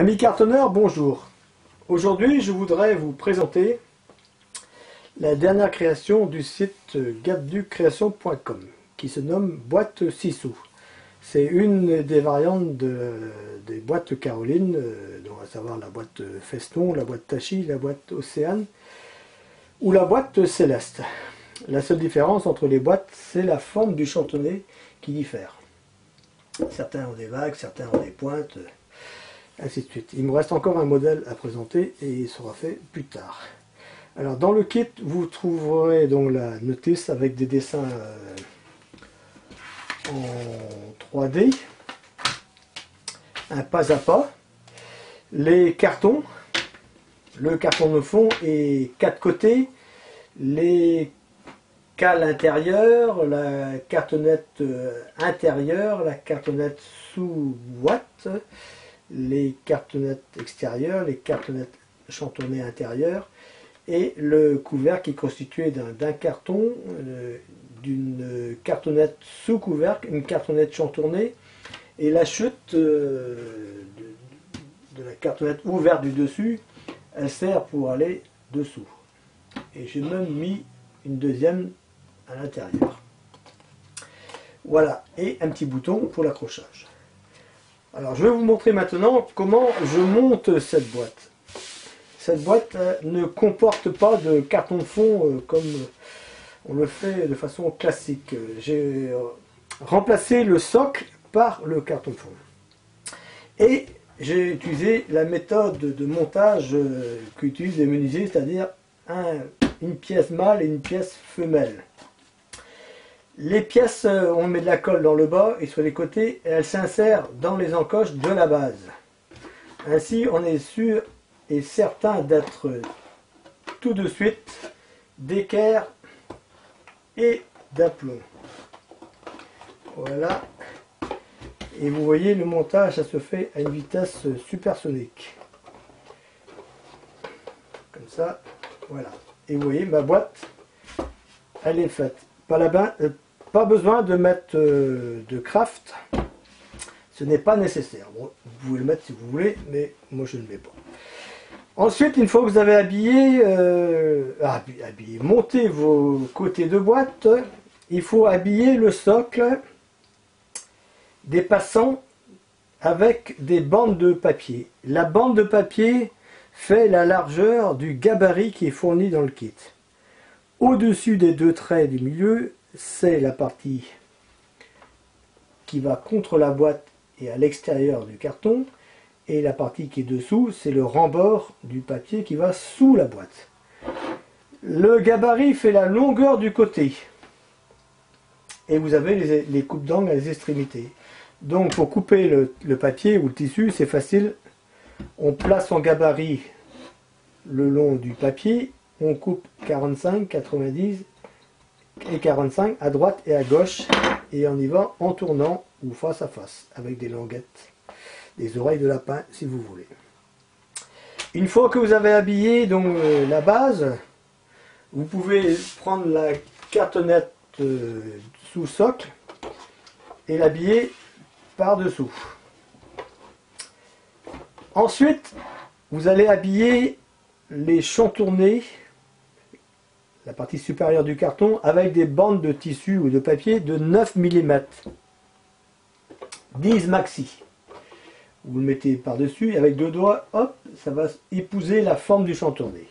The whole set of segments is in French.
Amis cartonneurs, bonjour. Aujourd'hui, je voudrais vous présenter la dernière création du site gapducreation.com qui se nomme boîte 6 sous. C'est une des variantes des boîtes Caroline, euh, à savoir la boîte Feston, la boîte Tachi, la boîte Océane ou la boîte Céleste. La seule différence entre les boîtes, c'est la forme du chantonnet qui diffère. Certains ont des vagues, certains ont des pointes, Il me reste encore un modèle à présenter et il sera fait plus tard. Alors dans le kit, vous trouverez donc la notice avec des dessins euh, en 3D, un pas à pas, les cartons, le carton de fond et quatre côtés, les cale intérieure, la cartonnette euh, intérieure, la cartonnette sous boîte, les cartonnettes extérieures, les cartonnettes chantonnées intérieures et le couvercle qui est constitué d'un carton, euh, d'une cartonnette sous couvercle, une cartonnette chantonnée et la chute euh, de, la cartonnette ouverte du dessus, elle sert pour aller dessous. Et j'ai même mis une deuxième à l'intérieur. Voilà, et un petit bouton pour l'accrochage. Alors je vais vous montrer maintenant comment je monte cette boîte. Cette boîte euh, ne comporte pas de carton de fond euh, comme on le fait de façon classique. J'ai euh, remplacé le socle par le carton de fond. Et j'ai utilisé la méthode de montage qu'utilisent les menuisiers, c'est-à-dire une pièce mâle et une pièce femelle. Les pièces, euh, on met de la colle dans le bas et sur les côtés, elles s'insèrent dans les encoches de la base. Ainsi, on est sûr et certain d'être tout de suite d'équerre et d'aplomb. Voilà. Et vous voyez, le montage, ça se fait à une vitesse supersonique. Comme ça, voilà. Et vous voyez, ma boîte, elle est faite. Pas la, euh, pas besoin de mettre euh, de craft. Ce n'est pas nécessaire. vous pouvez le mettre si vous voulez, mais moi je ne le mets pas. Ensuite, une fois que vous avez habillé, euh, habillé, monté vos côtés de boîte, il faut habiller le socle des passants avec des bandes de papier. La bande de papier fait la largeur du gabarit qui est fourni dans le kit. Au-dessus des deux traits du milieu, c'est la partie qui va contre la boîte et à l'extérieur du carton. Et la partie qui est dessous, c'est le rembord du papier qui va sous la boîte. Le gabarit fait la longueur du côté. Et vous avez les, coupes d'angle à les extrémités. Donc pour couper le, papier ou le tissu, c'est facile. On place son gabarit le long du papier. On coupe 45, 90 et 45 à droite et à gauche et on y va en tournant ou face à face avec des languettes, des oreilles de lapin si vous voulez. Une fois que vous avez habillé donc euh, la base, vous pouvez prendre la cartonnette euh, sous socle et l'habiller par-dessous. Ensuite, vous allez habiller les chantournés la partie supérieure du carton avec des bandes de tissu ou de papier de 9 mm. 10 maxi. Vous le mettez par-dessus avec deux doigts, hop, ça va épouser la forme du chantourné.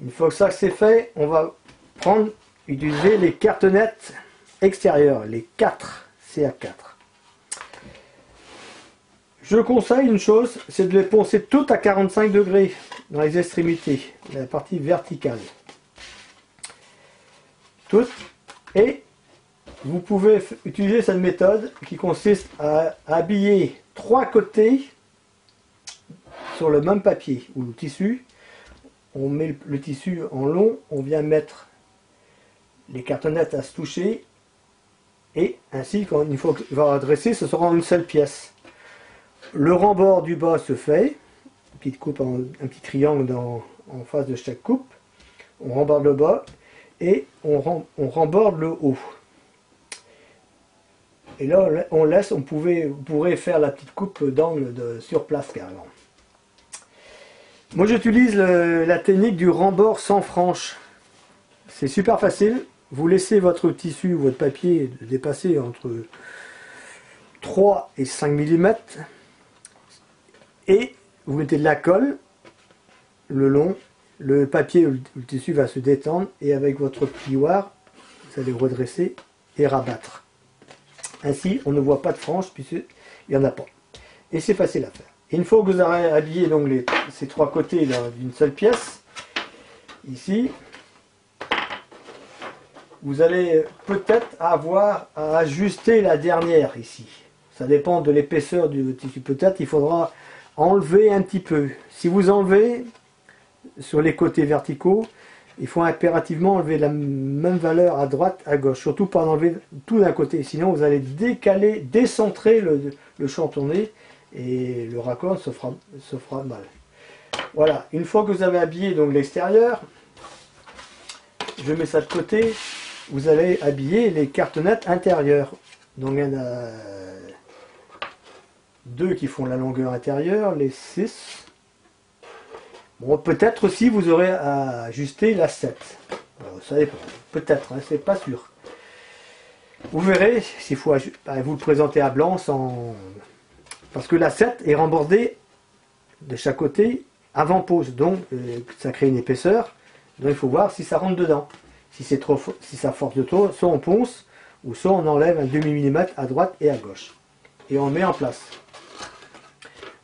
Une fois que ça c'est fait, on va prendre, utiliser les cartonnettes extérieures, les 4 CA4. Je conseille une chose, c'est de les poncer toutes à 45 degrés dans les extrémités, la partie verticale. Et vous pouvez utiliser cette méthode qui consiste à habiller trois côtés sur le même papier ou le tissu. On met le tissu en long, on vient mettre les cartonnettes à se toucher et ainsi, quand une fois qu'il va adresser, ce sera une seule pièce. Le rembord du bas se fait, petite coupe un petit triangle en face de chaque coupe. On remborde le bas et on, remborde le haut. Et là, on laisse, on pouvait, pourrait faire la petite coupe d'angle sur place carrément. Moi, j'utilise la technique du rembord sans franche. C'est super facile. Vous laissez votre tissu, votre papier dépasser entre 3 et 5 mm. Et vous mettez de la colle le long. Le papier, le tissu va se détendre. Et avec votre plioir, vous allez redresser et rabattre. Ainsi, on ne voit pas de frange puisqu'il n'y en a pas. Et c'est facile à faire une fois que vous aurez habillé donc ces trois côtés d'une seule pièce, ici, vous allez peut-être avoir à ajuster la dernière ici. Ça dépend de l'épaisseur du tissu. Peut-être il faudra enlever un petit peu. Si vous enlevez sur les côtés verticaux, il faut impérativement enlever la même valeur à droite, à gauche. Surtout pas enlever tout d'un côté. Sinon vous allez décaler, décentrer le, le chantonnet et le raccord se fera, se fera mal. Voilà, une fois que vous avez habillé donc l'extérieur, je mets ça de côté, vous allez habiller les cartonnettes intérieures. Donc il y en a deux qui font la longueur intérieure, les six. Bon, peut-être aussi vous aurez à ajuster la 7. ça dépend, peut-être, hein, c'est pas sûr. Vous verrez, s'il faut bah, vous le présenter à blanc sans, parce que la 7 est rembordée de chaque côté avant pose. Donc euh, ça crée une épaisseur. Donc il faut voir si ça rentre dedans. Si c'est trop si ça force de trop, soit on ponce ou soit on enlève un demi-millimètre à droite et à gauche. Et on met en place.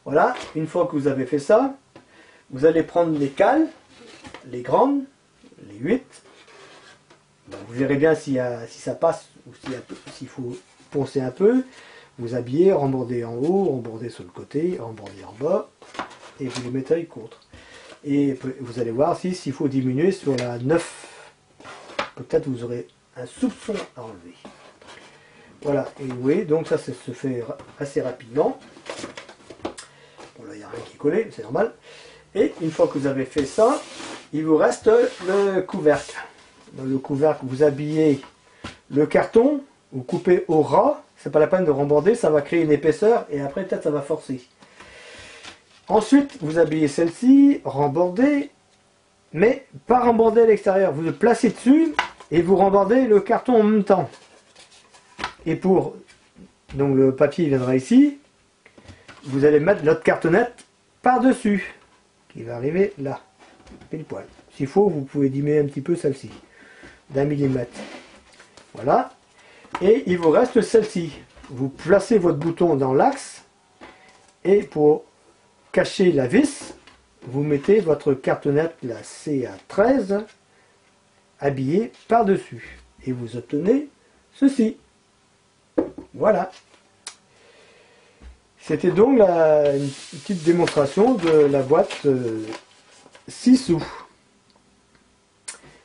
Voilà, une fois que vous avez fait ça, vous allez prendre les cales, les grandes, les 8. vous verrez bien si, ça passe ou s'il faut poncer un peu vous habillez, remborder en haut, remborder sur le côté, remborder en bas, et vous les mettez contre. Et vous allez voir si s'il faut diminuer sur la 9, peut-être vous aurez un soupçon à enlever. Voilà, et oui, donc ça, ça se fait assez rapidement. Bon là il n'y a rien qui est collé, c'est normal. Et une fois que vous avez fait ça, il vous reste le couvercle. Le couvercle, vous habillez le carton, vous coupez au ras, c'est pas la peine de remborder, ça va créer une épaisseur et après peut-être ça va forcer. Ensuite, vous habillez celle-ci, rembordez, mais pas remborder à l'extérieur. Vous le placez dessus et vous rembordez le carton en même temps. Et pour, donc le papier viendra ici, vous allez mettre notre cartonnette par-dessus, qui va arriver là, pile poil. S'il faut, vous pouvez diminuer un petit peu celle-ci, d'un millimètre. Voilà. Et il vous reste celle-ci. Vous placez votre bouton dans l'axe et pour cacher la vis, vous mettez votre cartonnette, la CA13, habillée par-dessus. Et vous obtenez ceci. Voilà. C'était donc une petite démonstration de la boîte 6 euh, sous.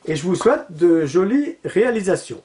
Et je vous souhaite de jolies réalisations.